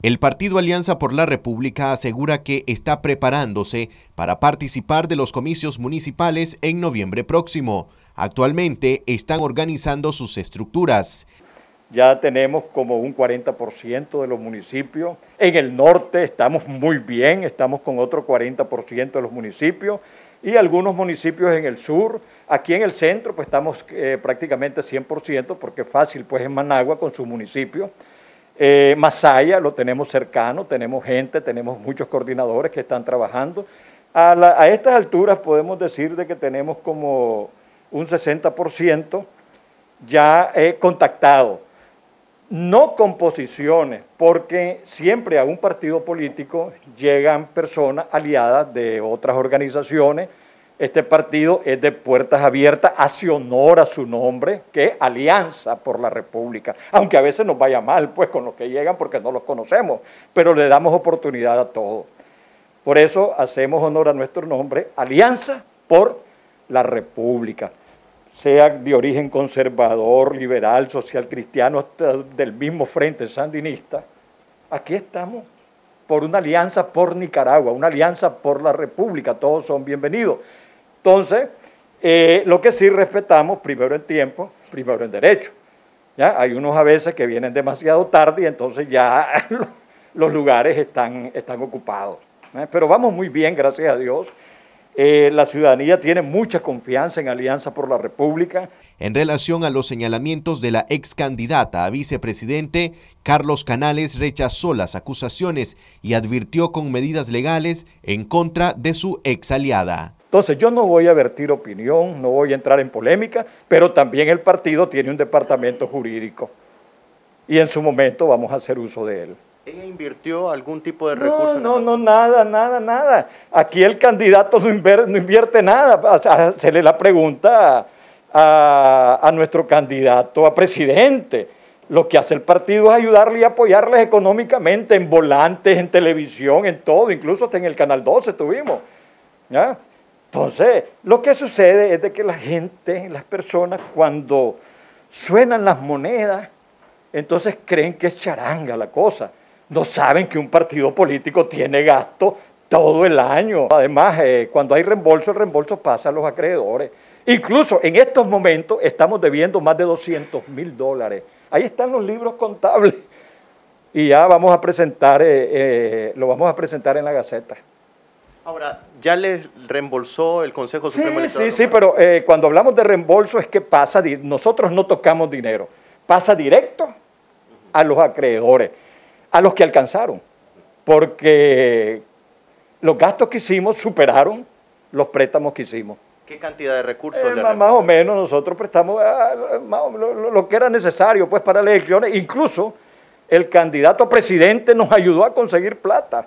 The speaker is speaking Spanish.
El Partido Alianza por la República asegura que está preparándose para participar de los comicios municipales en noviembre próximo. Actualmente están organizando sus estructuras. Ya tenemos como un 40% de los municipios. En el norte estamos muy bien, estamos con otro 40% de los municipios y algunos municipios en el sur. Aquí en el centro pues estamos eh, prácticamente 100% porque fácil pues en Managua con su municipio. Eh, Masaya lo tenemos cercano, tenemos gente, tenemos muchos coordinadores que están trabajando. A, estas alturas podemos decir de que tenemos como un 60% ya eh, contactado. No con posiciones, porque siempre a un partido político llegan personas aliadas de otras organizaciones, este partido es de puertas abiertas, hace honor a su nombre, que es Alianza por la República, aunque a veces nos vaya mal pues con los que llegan porque no los conocemos, pero le damos oportunidad a todos. Por eso hacemos honor a nuestro nombre, Alianza por la República, sea de origen conservador, liberal, social cristiano, del mismo frente sandinista. Aquí estamos por una alianza por Nicaragua, una alianza por la República, todos son bienvenidos. Entonces, eh, lo que sí respetamos, primero en tiempo, primero en derecho. ¿ya? Hay unos a veces que vienen demasiado tarde y entonces ya los lugares están, están ocupados. ¿eh? Pero vamos muy bien, gracias a Dios. Eh, la ciudadanía tiene mucha confianza en Alianza por la República. En relación a los señalamientos de la ex candidata a vicepresidente, Carlos Canales rechazó las acusaciones y advirtió con medidas legales en contra de su ex aliada. Entonces yo no voy a vertir opinión, no voy a entrar en polémica, pero también el partido tiene un departamento jurídico y en su momento vamos a hacer uso de él. ¿Ella invirtió algún tipo de recurso? No, no, nada, nada, nada. Aquí el candidato no invierte, nada. Se le la pregunta a, a nuestro candidato a presidente. Lo que hace el partido es ayudarle y apoyarles económicamente en volantes, en televisión, en todo, incluso hasta en el Canal 12 tuvimos. ¿ya? Entonces, lo que sucede es de que la gente, las personas, cuando suenan las monedas, entonces creen que es charanga la cosa. No saben que un partido político tiene gasto todo el año. Además, eh, cuando hay reembolso, el reembolso pasa a los acreedores. Incluso en estos momentos estamos debiendo más de 200 mil dólares. Ahí están los libros contables. Y ya vamos a presentar, eh, eh, lo vamos a presentar en la Gaceta. Ahora, ¿ya le reembolsó el Consejo Supremo Electoral? Sí, sí, pero eh, cuando hablamos de reembolso es que pasa, nosotros no tocamos dinero, pasa directo a los acreedores, a los que alcanzaron, porque los gastos que hicimos superaron los préstamos que hicimos. ¿Qué cantidad de recursos eh, le más, o menos nosotros prestamos ah, lo, lo, que era necesario pues para las elecciones, incluso el candidato a presidente nos ayudó a conseguir plata.